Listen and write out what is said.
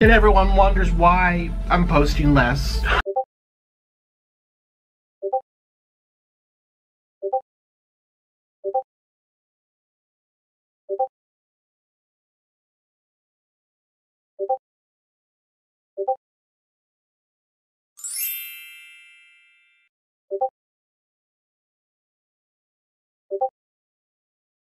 And everyone wonders why I'm posting less.